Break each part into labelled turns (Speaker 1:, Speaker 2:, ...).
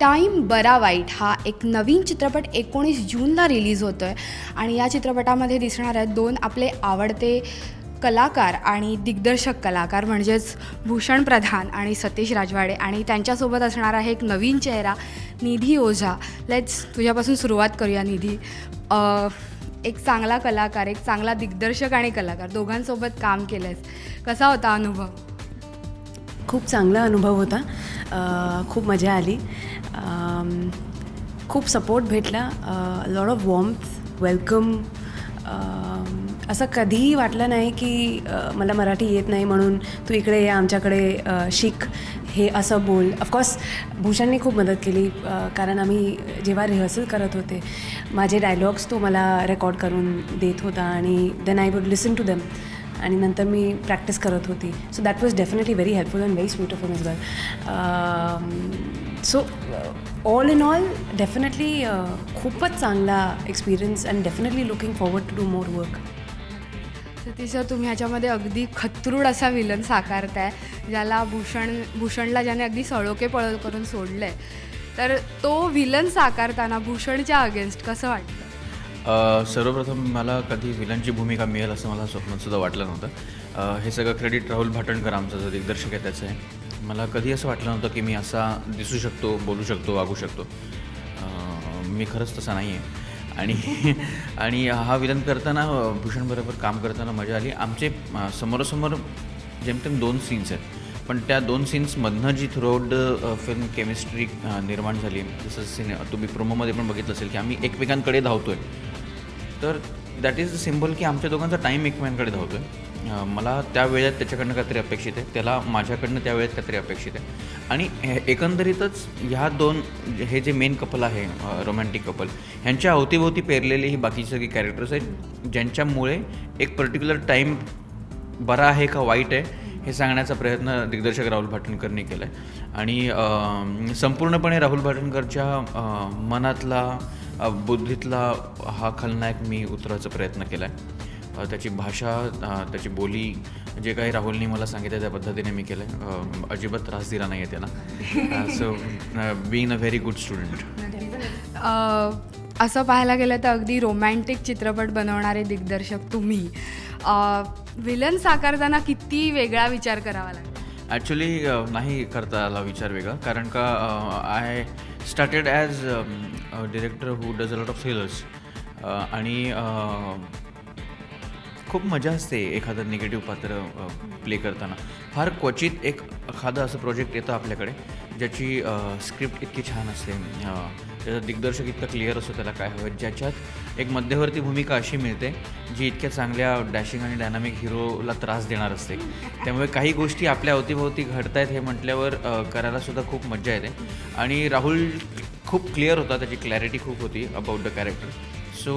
Speaker 1: Time बरा वाईट हा एक नवीन चित्रपट एकोणीस जूनला रिलीज होतो आहे आणि या चित्रपटामध्ये दिसणार आहेत दोन आपले आवडते कलाकार आणि दिग्दर्शक कलाकार म्हणजेच भूषण प्रधान आणि सतीश राजवाडे आणि त्यांच्यासोबत असणार आहे एक नवीन चेहरा निधी ओझा. लेट्स तुझ्यापासून सुरुवात करूया निधी. एक चांगला कलाकार एक चांगला दिग्दर्शक आणि कलाकार. दोघांसोबत काम केलं कसा होता अनुभव?
Speaker 2: खूप चांगला अनुभव होता. खूप मजा आली. Um, खूप सपोर्ट भेटला. लॉट ऑफ वॉर्म्थ वेलकम असं कधीही वाटलं नाही की uh, मला मराठी येत नाही म्हणून तू इकडे या आमच्याकडे uh, शिक हे असं बोल. ऑफकोर्स भूषणने खूप मदत केली uh, कारण आम्ही जेव्हा रिहर्सल करत होते माझे डायलॉग्स तो मला रेकॉर्ड करून देत होता आणि then I would listen to them आणि नंतर मी प्रॅक्टिस करत होती. So that was definitely very helpful and very sweet of as well so all in all definitely खूपच चांगला experience and definitely looking forward to do more work
Speaker 1: Satish sir तुम्ही ह्याच्यामध्ये अगदी खतरूड असा विलन साकारताय ज्याला भूषण भूषणला ज्याने अगदी सळोके पळ करून सोडलं आहे तर तो विलन साकारताना भूषणच्या अगेन्स्ट कसं वाटतं?
Speaker 3: अ, सर्वप्रथम मला कधी विलनची भूमिका मिळेल असं मला स्वप्नातसुद्धा वाटलं नव्हतं. हे सगळं क्रेडिट राहुल भाटणकर आमचा जो दिग्दर्शक आहे त्याचं आहे. मला कधी असं वाटलं नव्हतं की मी असा दिसू शकतो बोलू शकतो वागू शकतो. मी खरंच तसा नाही आहे आणि आणि हा विलन करताना भूषणबरोबर काम करताना मजा आली. आमचे समोरासमोर जेमतेम दोन सीन्स आहेत. पण त्या दोन सीन्समधनं जी थ्रूआउट फिल्म केमिस्ट्री निर्माण झाली जसं सिने तुम्ही प्रोमोमध्ये पण बघितलं असेल की आम्ही एकमेकांकडे धावतो आहे तर दॅट इज द सिम्बल की आमच्या दोघांचा टाईम एकमेकांकडे धावतो आहे मला त्या वेळेत त्याच्याकडनं काहीतरी अपेक्षित आहे. त्याला माझ्याकडनं त्या वेळेत काहीतरी अपेक्षित आहे. आणि हे- एकंदरीतच ह्या दोन हे जे मेन कपल आहे रोमॅन्टिक कपल ह्यांच्या अवतीभोवती पेरलेली ही बाकीची सगळी कॅरेक्टर्स आहेत ज्यांच्यामुळे एक पर्टिक्युलर टाईम बरा आहे का वाईट आहे हे सांगण्याचा प्रयत्न दिग्दर्शक राहुल भाटणकरने केला आहे आणि संपूर्णपणे राहुल भाटणकरच्या मनातला बुद्धीतला हा खलनायक मी उतरायचा प्रयत्न केला आहे त्याची भाषा त्याची बोली जे काही राहुलनी मला सांगितलं त्या पद्धतीने मी केलं आहे अजिबात त्रास दिला नाही आहे त्याला so been a very good student
Speaker 1: असं पाहायला गेलं तर अगदी रोमॅन्टिक चित्रपट बनवणारे दिग्दर्शक तुम्ही. विलन साकारताना किती वेगळा विचार करावा लागला
Speaker 3: ॲक्च्युली नाही करता आला विचार वेगळा. कारण का I started as director who does a lot of thrillers आणि खूप मजा असते एखादं निगेटिव्ह पात्र प्ले करताना. फार क्वचित एक एखादं असं प्रोजेक्ट येतं आपल्याकडे ज्याची स्क्रिप्ट इतकी छान असते. त्याचं दिग्दर्शक इतकं क्लिअर असतो त्याला काय हवं ज्याच्यात एक मध्यवर्ती भूमिका अशी मिळते जी इतक्या चांगल्या डॅशिंग आणि डायनामिक हिरोला त्रास देणार असते. त्यामुळे काही गोष्टी आपल्या अवतीभोवती घडतायत हे म्हटल्यावर करायलासुद्धा खूप मजा येते. आणि राहुल खूप क्लिअर होता त्याची क्लॅरिटी खूप होती about the character so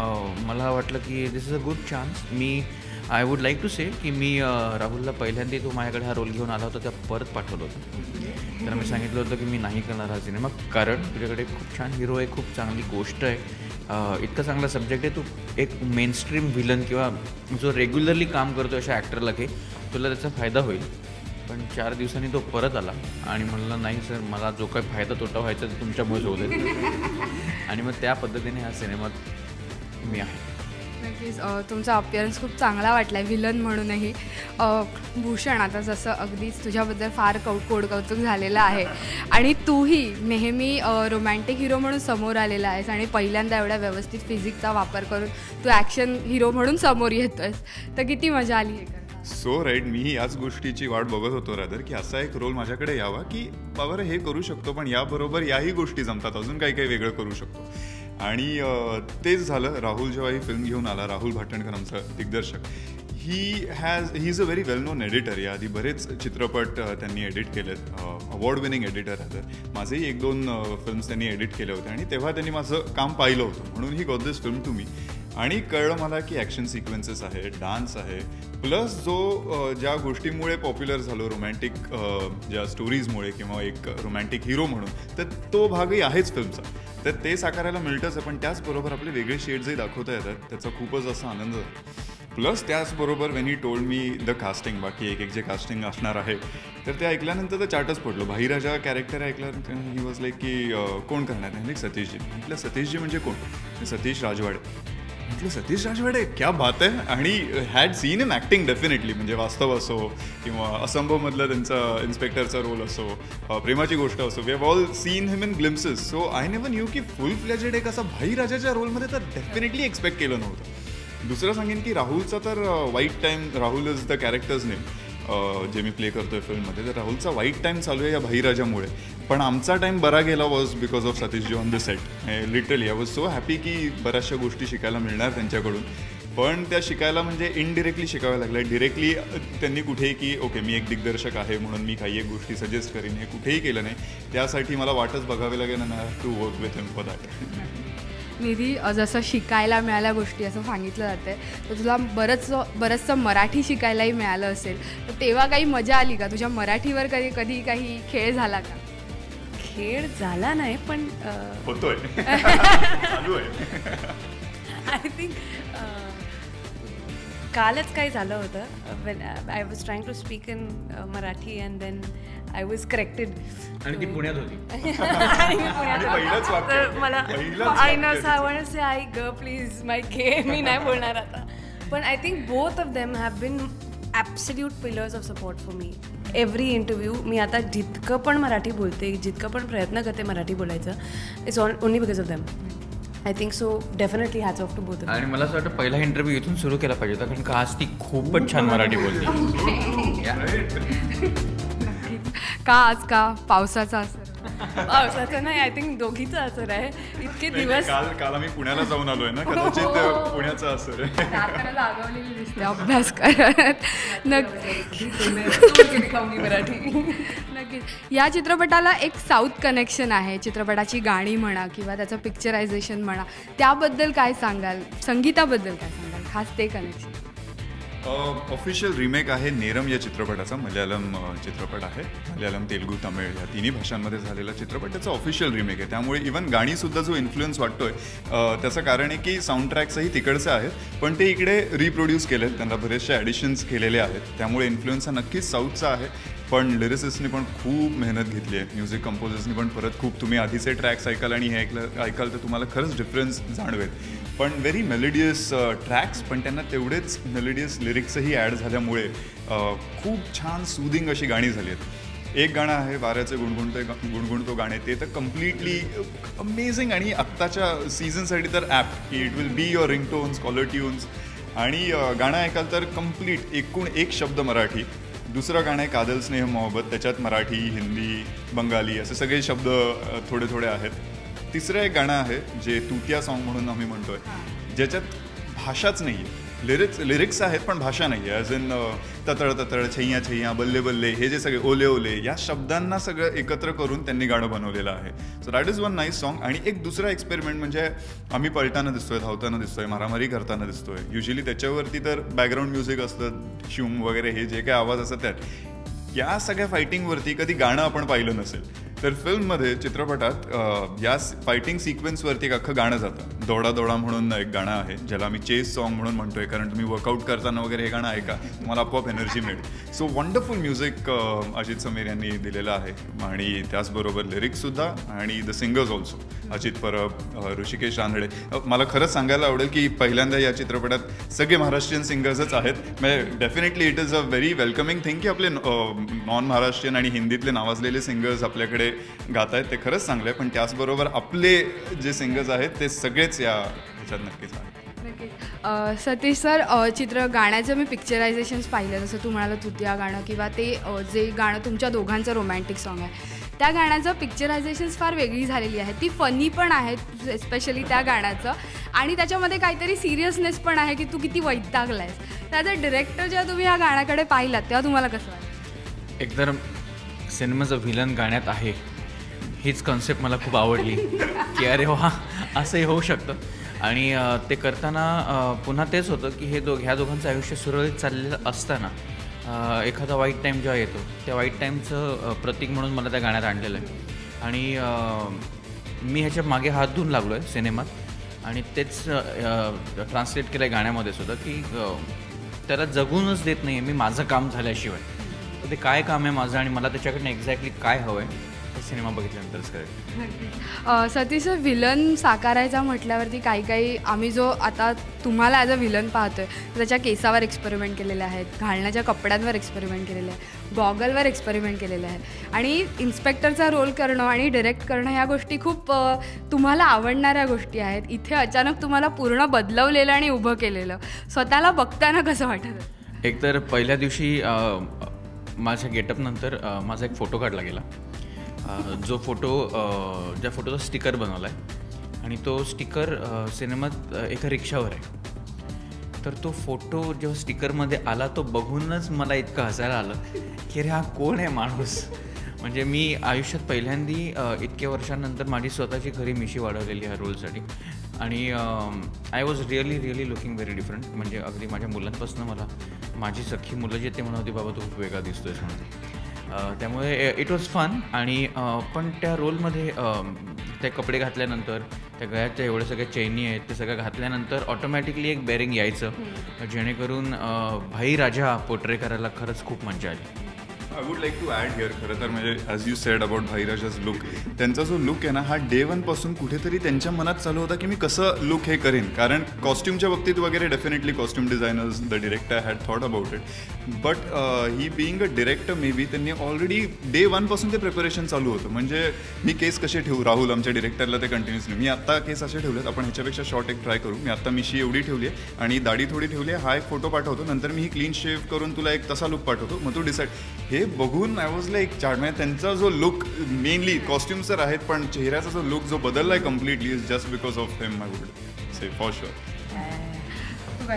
Speaker 3: uh, मला वाटलं की this is a good chance me I would like to say की मी uh, राहुलला पहिल्यांदा तो माझ्याकडे हा रोल घेऊन आला होता त्या परत पाठवलं होतं. तर मी सांगितलं होतं की मी नाही करणार हा सिनेमा कारण तुझ्याकडे खूप छान हिरो आहे खूप चांगली गोष्ट आहे. Uh, इतका चांगला सब्जेक्ट आहे तू एक मेनस्ट्रीम व्हिलन किंवा जो रेग्युलरली काम करतो अशा ॲक्टरला घे तुला त्याचा फायदा होईल. पण चार दिवसांनी तो परत आला. आणि म्हणला नाही सर मला जो काही फायदा तोटा व्हायचा तो तुमच्यामुळेच होऊ दे आणि मग त्या पद्धतीने ह्या सिनेमात मी आहे.
Speaker 1: नक्कीच तुमचा अपिअरन्स खूप चांगला वाटला आहे विलन म्हणूनही भूषण आता जसं अगदीच तुझ्याबद्दल फार कौ कोड कौतुक झालेलं आहे. आणि तूही नेहमी रोमॅन्टिक हिरो म्हणून समोर आलेला आहेस आणि पहिल्यांदा एवढ्या व्यवस्थित फिजिक्सचा वापर करून तू ॲक्शन हिरो म्हणून समोर येतोयस. तर किती मजा आली हे करताना?
Speaker 4: सो राईट मी याच गोष्टीची वाट बघत होतो रादर की असा एक रोल माझ्याकडे यावा की बाबा हे करू शकतो पण याबरोबर याही गोष्टी जमतात. अजून काही काही वेगळं करू शकतो. आणि तेच झालं. राहुल जेव्हा ही फिल्म घेऊन आला राहुल भाटणकर आमचा दिग्दर्शक he has he is a very well known editor याआधी बरेच चित्रपट त्यांनी एडिट केलेत. अवॉर्ड विनिंग एडिटर तर माझेही एक दोन फिल्म्स त्यांनी एडिट केले होते आणि तेव्हा त्यांनी माझं काम पाहिलं होतं. म्हणून he got this film to me आणि कळलं मला की ॲक्शन सिक्वेन्सेस आहे डान्स आहे. प्लस जो ज्या गोष्टीमुळे पॉप्युलर झालो रोमॅन्टिक ज्या स्टोरीजमुळे किंवा एक रोमॅन्टिक हिरो म्हणून तर तो भागही आहेच फिल्मचा तर ते साकारायला मिळतंच आहे पण त्याचबरोबर आपले वेगळे शेड्सही दाखवता येतात. त्याचा खूपच असा आनंद आहे. प्लस त्याचबरोबर when he told me the casting बाकी एक एक जे कास्टिंग असणार आहे तर ते ऐकल्यानंतर तर चाटच पडलो. भाईराजा कॅरेक्टर ऐकल्यानंतर ही वॉज लाईक की कोण करणार आहे? सतीशजी. म्हटलं सतीशजी म्हणजे कोण? सतीश राजवाडे. म्हटलं सतीश राजवाडे क्या बात आहे आणि had seen in acting definitely म्हणजे वास्तव असो किंवा असंभवमधलं त्यांचा इन्स्पेक्टरचा रोल असो प्रेमाची गोष्ट असो we have all seen him in glimpses so I never you की फुल फ्लेजेड एक असा भाई राजाच्या रोलमध्ये तर डेफिनेटली एक्सपेक्ट केलं नव्हतं. दुसरं सांगेन की राहुलचा तर वाईट time Rahul is the character's name जे मी प्ले करतोय फिल्ममध्ये तर राहुलचा वाईट टाईम चालू आहे या भाईराजामुळे पण आमचा टाईम बरा गेला was because of Satishji on the set literally I was so happy की बऱ्याचशा गोष्टी शिकायला मिळणार त्यांच्याकडून. पण त्या शिकायला म्हणजे इनडिरेक्टली शिकाव्या लागल्या. डिरेक्टली त्यांनी कुठेही की ओके मी एक दिग्दर्शक आहे म्हणून मी काही एक गोष्टी सजेस्ट करीन. हे कुठेही केलं नाही. त्यासाठी मला वाटच बघावी लागेल ना to work with him for that
Speaker 1: Nidhi जसं शिकायला मिळाल्या गोष्टी असं सांगितलं जाते तर तुला बरंच बरंचसं मराठी शिकायलाही मिळालं असेल. तर तेव्हा काही मजा आली का? तुझ्या मराठीवर कधी कधी काही खेळ झाला का?
Speaker 2: खेळ झाला नाही पण
Speaker 4: होतोय. आहे.
Speaker 2: आय थिंक कालच काही झालं होतं. When I was trying to speak in Marathi and then I was corrected
Speaker 3: आणि ती पुण्यात होती.
Speaker 2: तर मला I know want say I go please my के मी नाही बोलणार आता. पण I think both of them have been absolute pillars of support for me every interview मी आता जितकं पण मराठी बोलते जितकं पण प्रयत्न करते मराठी बोलायचं it's on only because of them I think so definitely hats off to both
Speaker 3: आणि मला असं वाटतं पहिला इंटरव्ह्यू इथून सुरू केला पाहिजे होता कारण का आज ती खूपच छान मराठी बोलते.
Speaker 1: का आज का? पावसाचा असर
Speaker 2: पावसाचं नाही आय थिंक दोघीचं असर आहे. इतके दिवस
Speaker 4: काल काल आम्ही पुण्याला जाऊन आलोय ना कदाचित पुण्याचं असं आहे.
Speaker 1: रात्र लागवलेली दिसते. अभ्यास करत. नक्की.
Speaker 2: मराठी
Speaker 1: नक्कीच या चित्रपटाला एक साऊथ कनेक्शन आहे. चित्रपटाची गाणी म्हणा किंवा त्याचं पिक्चरायझेशन म्हणा. त्याबद्दल काय सांगाल? संगीताबद्दल काय सांगाल? खास ते कनेक्शन
Speaker 4: ऑफिशियल रिमेक आहे नेरम या चित्रपटाचा मल्याळम चित्रपट आहे. मल्याळम तेलुगू तमिळ या तिन्ही भाषांमध्ये झालेला चित्रपट त्याचा ऑफिशियल रिमेक आहे. त्यामुळे इवन गाणीसुद्धा जो इन्फ्लुएन्स वाटतोय त्याचं कारण आहे की साऊंड ट्रॅक्सही तिकडचे आहेत पण ते इकडे रिप्रोड्यूस आहेत त्यांना बरेचसे ॲडिशन्स केलेले आहेत. त्यामुळे इन्फ्लुएन्स हा नक्कीच साऊथचा आहे. पण लिरिसिस्टनी पण खूप मेहनत घेतली आहे. म्युझिक कंपोजर्सनी पण परत खूप तुम्ही आधीचे ट्रॅक्स ऐकाल आणि हे ऐकलं ऐकाल तर तुम्हाला खरंच डिफरन्स जाणवेल. पण व्हेरी मेलोडियस ट्रॅक्स पण त्यांना तेवढेच मेलिडियस लिरिक्सही ॲड झाल्यामुळे uh, खूप छान सुदिंग अशी गाणी झाली आहेत. एक गाणं आहे वाऱ्याचे गुणगुणते गुणगुणतो गाणे ते तर कम्प्लिटली अमेझिंग आणि आत्ताच्या सीझनसाठी तर ॲप की it will be your ringtones caller tunes आणि uh, गाणं ऐकाल तर कंप्लीट एकूण एक शब्द मराठी. दुसरं गाणं आहे कादल स्नेह मोहब्बत त्याच्यात मराठी हिंदी बंगाली असे सगळे शब्द uh, थोडे थोडे आहेत. तिसरं एक गाणं आहे जे तुतिया सॉन्ग म्हणून आम्ही म्हणतोय. ज्याच्यात भाषाच नाही आहे लिरिक्स लिरिक्स आहेत पण भाषा नाही आहे ॲज इन ततळ ततळ छैया छैया बल्ले बल्ले हे जे सगळे ओले ओले या शब्दांना सगळं एकत्र करून त्यांनी गाणं बनवलेलं आहे. So that is one nice song आणि एक दुसरा एक्सपेरिमेंट म्हणजे आम्ही पळताना दिसतोय धावताना दिसतोय मारामारी करताना दिसतोय. युजली त्याच्यावरती तर बॅकग्राऊंड म्युझिक असतं शिवम वगैरे हे जे काही आवाज असतात त्यात. या सगळ्या फायटिंगवरती कधी गाणं आपण पाहिलं नसेल तर फिल्ममध्ये चित्रपटात या फायटिंग सिक्वेन्सवरती एक अख्खं गाणं जातं. दौडा दौडा म्हणून एक गाणं आहे ज्याला मी चेस सॉन्ग म्हणून म्हणतोय कारण तुम्ही वर्कआउट करताना वगैरे हे गाणं ऐका तुम्हाला आपोआप एनर्जी मिळेल. So wonderful music Ajit Sameer यांनी दिलेलं आहे. आणि त्याचबरोबर लिरिक्ससुद्धा आणि the singers also Ajit Parab Hrishikesh Ranade. मला खरंच सांगायला आवडेल की पहिल्यांदा या चित्रपटात सगळे महाराष्ट्रीयन सिंगर्सच आहेत. म्हणजे definitely it is a very welcoming thing की आपले नॉन महाराष्ट्रीयन आणि हिंदीतले नावाजलेले सिंगर्स आपल्याकडे गात आहेत ते खरंच चांगलं आहे पण त्याचबरोबर आपले जे सिंगर्स आहेत ते सगळेच या ह्याच्यात नक्कीच आहेत.
Speaker 1: सतीश सर चित्र गाण्याचं मी पिक्चरायझेशन्स पाहिलं जसं तुम्हाला तुतिया गाणं किंवा ते जे गाणं तुमच्या दोघांचं रोमॅन्टिक सॉन्ग आहे त्या गाण्याचं पिक्चरायझेशन्स फार वेगळी झालेली आहे. ती फनी पण आहेत स्पेशली त्या गाण्याचं. आणि त्याच्यामध्ये काहीतरी सिरियसनेस पण आहे की तू किती वैतागला आहेस त्याचा डिरेक्टर जेव्हा तुम्ही ह्या गाण्याकडे पाहिलात तेव्हा तुम्हाला कसं वाटलं?
Speaker 3: सिनेमाज सिनेमाचं व्हिलन गाण्यात आहे. हीच कॉन्सेप्ट मला खूप आवडली. की अरे वा असंही होऊ शकतं. आणि ते करताना पुन्हा तेच होतं की हे दोघ ह्या दोघांचं आयुष्य सुरळीत चाललेलं असताना एखादा वाईट टाईम जेव्हा येतो त्या वाईट टाईमचं प्रतीक म्हणून मला त्या गाण्यात आणलेलं आहे. आणि मी ह्याच्या मागे हात धुवून लागलो आहे सिनेमात. आणि तेच ट्रान्सलेट केलं आहे गाण्यामध्ये सुद्धा की त्याला जगूनच देत नाही मी माझं काम झाल्याशिवाय. तर ते काय काम आहे माझं आणि मला त्याच्याकडनं एक्झॅक्टली काय हवं आहे हे सिनेमा बघितल्यानंतरच कळेल.
Speaker 1: सतीश विलन साकारायचा म्हटल्यावरती काही काही आम्ही जो आता तुम्हाला ॲज अ विलन पाहतोय त्याच्या केसावर एक्सपेरिमेंट केलेले आहेत घालण्याच्या कपड्यांवर एक्सपेरिमेंट केलेले आहे गॉगलवर एक्सपेरिमेंट केलेले आहेत. आणि इन्स्पेक्टरचा रोल करणं आणि डिरेक्ट करणं ह्या गोष्टी खूप तुम्हाला आवडणाऱ्या गोष्टी आहेत. इथे अचानक तुम्हाला पूर्ण बदलवलेलं आणि उभं केलेलं. स्वतःला बघताना कसं वाटत?
Speaker 3: एकतर पहिल्या दिवशी माझ्या गेटअपनंतर माझा एक फोटो काढला गेला. जो फोटो ज्या फोटोचा स्टिकर बनवला आहे आणि तो स्टिकर सिनेमात एका रिक्षावर आहे. तर तो फोटो जेव्हा स्टिकरमध्ये आला तो बघूनच मला इतकं हसायला आलं की अरे हा कोण आहे माणूस? म्हणजे मी आयुष्यात पहिल्यांदी इतक्या वर्षांनंतर माझी स्वतःची खरी मिशी वाढवलेली आहे रोलसाठी. आणि I was really really looking very different म्हणजे अगदी माझ्या मुलांपासून मला माझी सख्खी मुलं जे ते म्हणत होती बाबा तू खूप वेगळा दिसतोय म्हणून. त्यामुळे इट वॉज फन आणि पण त्या रोलमध्ये ते कपडे घातल्यानंतर त्या गळ्याच्या एवढे सगळे चैनी आहेत ते सगळं घातल्यानंतर ऑटोमॅटिकली एक बेरिंग यायचं. जेणेकरून भाई राजा पोर्ट्रे करायला खरंच खूप मजा आली.
Speaker 4: I would like to add here खरं तर म्हणजे ॲज यू सेड अबाउट भाईराजाज लुक त्यांचा जो लुक आहे ना हा डे वनपासून कुठेतरी त्यांच्या मनात चालू होता की मी कसं लुक हे करेन. कारण कॉस्ट्युमच्या बाबतीत वगैरे definitely costume designers the director had thought about it but he being a director may be त्यांनी ऑलरेडी डे वनपासून ते प्रिपरेशन चालू होतं. म्हणजे मी केस कसे ठेवू? राहुल आमच्या डिरेक्टरला ते कंटिन्युअसली मी आत्ता केस असे ठेवलेत. आपण ह्याच्यापेक्षा शॉर्ट एक ट्राय करू. मी आत्ता मिशी एवढी ठेवली आहे आणि दाढी थोडी ठेवली आहे. हा एक फोटो पाठवतो. नंतर मी ही क्लीन शेव करून तुला एक तसा लुक पाठवतो. मग तू डिसाईड हे बघून आय वॉज लाईक चार्ट म्हणजे त्यांचा जो लुक मेनली कॉस्ट्युम्स तर आहेत पण चेहऱ्याचा जो लुक जो बदलला आहे completely is just because of him I would say for sure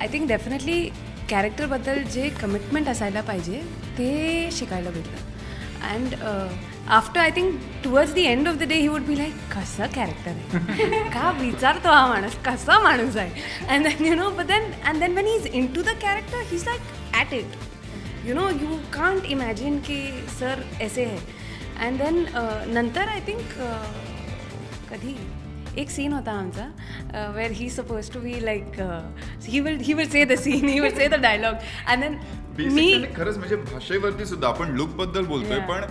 Speaker 2: I think definitely कॅरेक्टरबद्दल जे कमिटमेंट असायला पाहिजे ते शिकायला भेटलं. And after I think towards the end of the day he would be like कसं कॅरेक्टर आहे? का विचारतो हा माणूस? कसा माणूस आहे? And then you know but then and then when he is into the character he is like at it you know you can't imagine की सर ऐसे है. अँड देन नंतर आय थिंक कधी? एक सीन होता आमचा where he suppose to be like he will he will say the scene he will say the dialogue and then
Speaker 4: basically खरंच म्हणजे भाषेवरती सुद्धा आपण लुकबद्दल बोलतोय. पण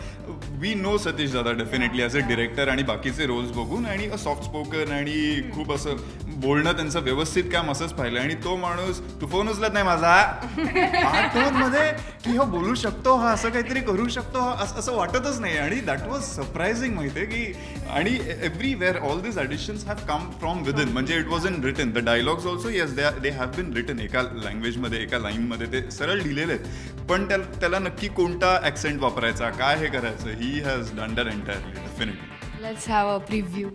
Speaker 4: वी नो सतीश दादा डेफिनेटली ॲज अ डिरेक्टर आणि बाकीचे रोल्स बघून आणि सॉफ्ट स्पोकन आणि खूप असं बोलणं त्यांचं व्यवस्थित काम असंच पाहिलं आणि तो माणूस तू फोन उचलत नाही माझा. टोनमध्ये की हो बोलू शकतो हा असं काहीतरी करू शकतो हा असं असं वाटतच नाही. आणि दॅट वॉज सरप्रायझिंग माहितीये की आणि everywhere all this additions have come from within म्हणजे it was in written the dialogues also yes they they have been written एका लँग्वेजमध्ये एका लाईनमध्ये ते सरळ लिहिलेले आहेत पण त्याला त्याला नक्की कोणता ॲक्सेंट वापरायचा? काय हे करायचं? He has done that entirely definitely
Speaker 1: let's have a preview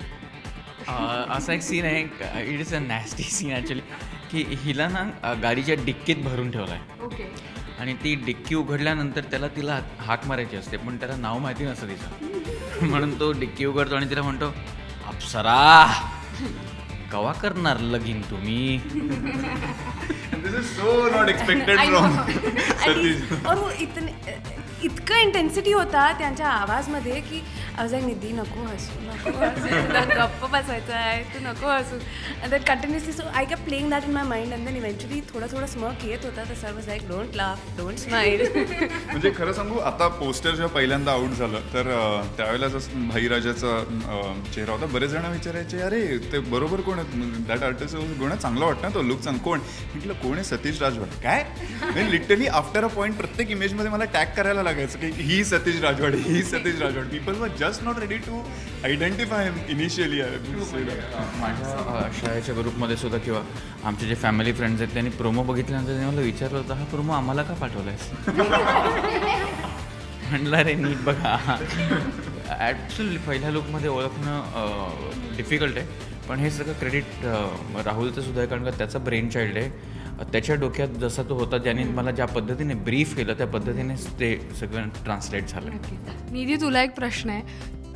Speaker 3: असा एक सीन आहे it is a nasty scene actually की हिला ना गाडीच्या डिक्कीत भरून ठेवला आहे
Speaker 1: ओके
Speaker 3: आणि ती डिक्की उघडल्यानंतर त्याला तिला हाक मारायची असते पण त्याला नाव माहिती नसतं तिचं. म्हणून तो डिक्की उघडतो आणि तिला म्हणतो अप्सरा कवा करणार लगीन तुम्ही?
Speaker 4: This is so not expected
Speaker 2: I know.
Speaker 4: From Satish
Speaker 2: और वो इतने इतकं इंटेन्सिटी होता त्यांच्या आवाजमध्ये की आज निधी नको हसू नको हसू तुला गप्प बसायचं आहे तू नको हसू. That continuously so I kept playing that in my mind and then eventually थोडं थोडं स्मक येत होता तर sir was like don't laugh don't smile
Speaker 4: म्हणजे खरं सांगू आता पोस्टर जेव्हा पहिल्यांदा आउट झालं तर त्यावेळेला जसं भाईराजाचा चेहरा होता बरेच जण विचारायचे अरे ते बरोबर कोण आहेत? दॅट आर्टिस्ट गुण चांगला वाटतं ना तो लुक चांग कोण? म्हटलं कोण आहे? सतीश राजवाडे. काय? लिटरली आफ्टर अ पॉईंट प्रत्येक इमेजमध्ये मला टॅग करायला सांगायचं की he Satish Rajwade he Satish Rajwade people were just not ready to identify initially
Speaker 3: माझ्या शाळेच्या ग्रुपमध्ये सुद्धा किंवा आमचे जे फॅमिली फ्रेंड्स आहेत त्यांनी प्रोमो बघितल्यानंतर त्यांनी मला विचारलं होतं हा प्रोमो आम्हाला का पाठवला आहे म्हणला रे नीट बघा. ॲक्च्युली पहिल्या लुकमध्ये ओळखणं डिफिकल्ट आहे. पण हे सगळं क्रेडिट राहुलचं सुद्धा आहे कारण का त्याचा ब्रेन चाइल्ड आहे. त्याच्या डोक्यात जसा तो होता ज्याने मला ज्या पद्धतीने ब्रीफ केलं त्या पद्धतीनेच ते सगळं ट्रान्सलेट झालं.
Speaker 1: निधी तुला एक प्रश्न आहे.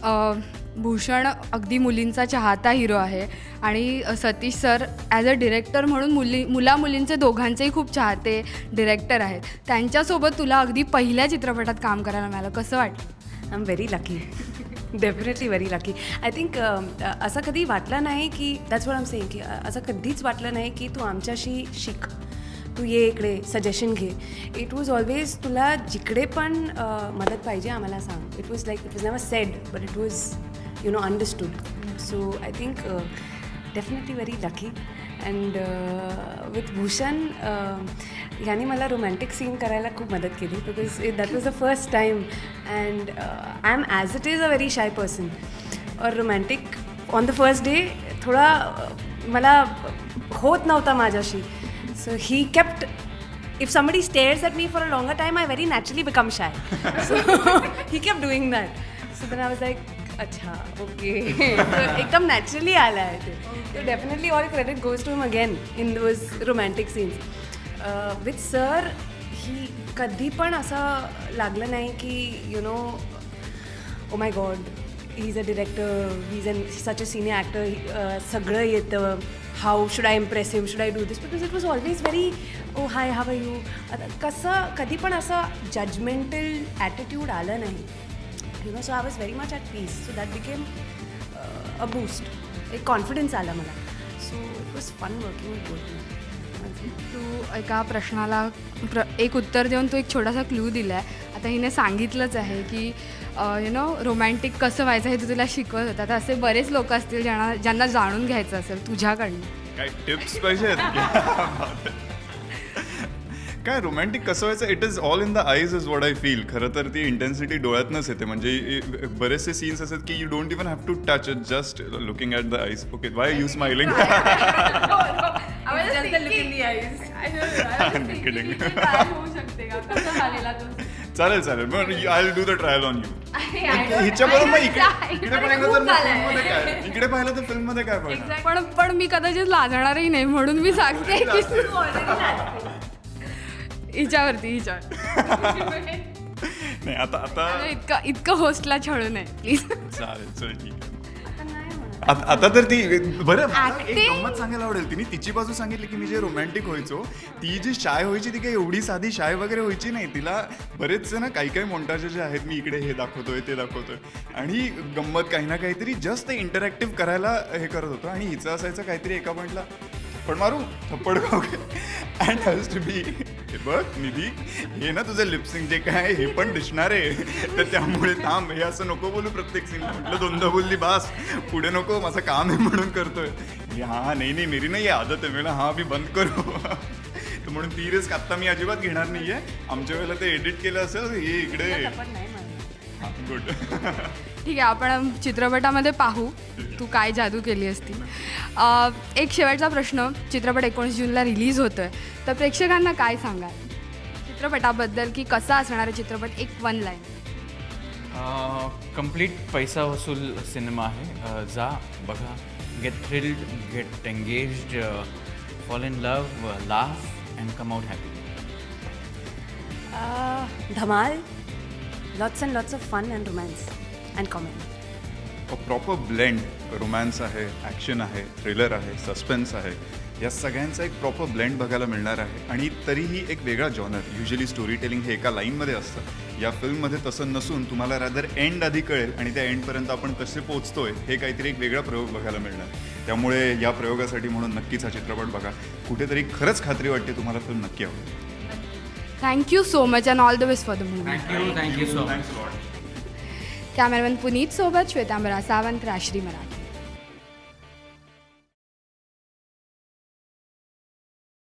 Speaker 1: अ, भूषण अगदी मुलींचा चाहता हिरो आहे आणि Satish sir as a director म्हणून मुली मुला मुलींचे दोघांचेही खूप चाहते डिरेक्टर आहेत. त्यांच्यासोबत तुला अगदी पहिल्या चित्रपटात काम करायला मिळालं. कसं वाटलं?
Speaker 2: I am very lucky definitely very lucky I think असं कधी वाटलं नाही की दॅट्स वॉट आम सेईंग की असं कधीच वाटलं नाही की तू आमच्याशी शिक. तू ये इकडे सजेशन घे. इट वॉज ऑलवेज तुला जिकडे पण मदत पाहिजे आम्हाला सांग. It was like it was never said but it was you know understood so I think definitely very lucky and with Bhushan ह्याने मला रोमॅन्टिक सीन करायला खूप मदत केली because that was the first time and I am as it is a very shy person और romantic on the first day थोडा अ, मला होत नव्हता माझ्याशी. So he kept if somebody stares at me for a longer time, I very naturally become shy. so he kept doing that. So then I was like, अच्छा okay एकदम naturally आला आहे ते तो definitely all credit goes to him again in those romantic scenes with sir he कधी पण असं लागलं नाही की you know oh my God he is a director he is an such a senior actor सगळं येतं. How should I impress him should I do this because it was always very oh hi how you कसं कधी पण असं judgemental attitude आलं नाही. You know so I was very much at peace so that became a boost एक confidence आला मला. So it was fun working with both
Speaker 1: तू एका प्रश्नाला प्र एक उत्तर देऊन तू एक छोटासा क्लू दिला आहे आता हिने सांगितलंच आहे की यु नो रोमॅन्टिक कसं व्हायचं हे तू तुला शिकवत होता. तर असे बरेच लोक असतील ज्यांना ज्यांना जाणून घ्यायचं असेल तुझ्याकडनं.
Speaker 4: काय टिप्स पाहिजेत काय रोमॅन्टिक कसं व्हायचं? It is all in the eyes is what I feel खरं तर ती इंटेन्सिटी डोळ्यातनंच येते. म्हणजे बरेचसे सीन्स असतात की you don't even have to touch it just looking at the eyes okay why you smiling चालेल चालेल मग I do the trial on you हिच्या बरोबर मग इकडे पाहिलं इकडे पाहिलं तर फिल्ममध्ये काय पाहिजे
Speaker 1: पण पण मी कदाचित लाजणारही नाही म्हणून मी सांगते की हिच्यावरती हिच्यावर.
Speaker 4: नाही आता आता
Speaker 1: इतकं इतकं होस्टला छळू नये प्लीज
Speaker 4: चालेल चल ठीक आहे. आत- आता तर ती बरं. मला एक
Speaker 1: Acting?
Speaker 4: गंमत सांगायला आवडेल. तिने तिची बाजू सांगितली की मी जे रोमॅन्टिक व्हायचो ती जी शाय व्हायची ती काही एवढी साधी शाय वगैरे व्हायची नाही. तिला बरेचसे ना काही काही मोंटाजे जे आहेत मी इकडे हे दाखवतोय ते दाखवतोय. आणि गंमत काही ना काहीतरी जस्ट इंटरॅक्टिव्ह करायला हे करत होतो. आणि हिचं असायचं काहीतरी एका पॉईंटला थप्पड मारू थप्पड खाऊ. अँड हॅज टू बी हे बघ निधी हे ना तुझं लिपसिंग जे काय हे पण दिसणार आहे. तर त्यामुळे थांब हे असं नको बोलू प्रत्येक सीन म्हटलं दोनदा बोलली बास. पुढे नको माझं काम आहे म्हणून करतोय. हा नाही नाही मेरी नाही आदत आहे. मला हा मी बंद करू. तर म्हणून ती रिस्क आत्ता मी अजिबात घेणार नाहीये. आमच्या वेळेला ते एडिट केलं असेल हे इकडे. गुड
Speaker 1: ठीक आहे आपण चित्रपटामध्ये पाहू. तू काय जादू केली असती. एक शेवटचा प्रश्न चित्रपट एकोणीस जूनला रिलीज होतोय. तर प्रेक्षकांना काय सांगाल? चित्रपटाबद्दल की कसा असणार आहे चित्रपट एक वन लाईन?
Speaker 3: कंप्लीट पैसा वसूल सिनेमा आहे. जा बघा. Get thrilled get engaged fall in love laugh and come out happy
Speaker 2: धमाल. Lots and lots of fun and romance and comedy
Speaker 4: proper blend romance आहे ॲक्शन आहे थ्रिलर आहे सस्पेन्स आहे या सगळ्यांचा एक प्रॉपर ब्लेंड बघायला मिळणार आहे. आणि तरीही एक वेगळा जॉनर युजली स्टोरी टेलिंग हे एका लाईनमध्ये असतं. या फिल्ममध्ये तसं नसून तुम्हाला रादर एंड आधी कळेल आणि त्या एंडपर्यंत आपण कसे पोहोचतोय हे काहीतरी एक वेगळा प्रयोग बघायला मिळणार. त्यामुळे या प्रयोगासाठी म्हणून नक्कीच हा चित्रपट बघा. कुठेतरी खरंच खात्री वाटते तुम्हाला फिल्म नक्की आवडेल.
Speaker 1: Thank you so much and all the best for the movie
Speaker 3: thank you thank you so much
Speaker 1: cameraman Puneet सोबत श्वेतांबरा सावंत राश्री मराठी.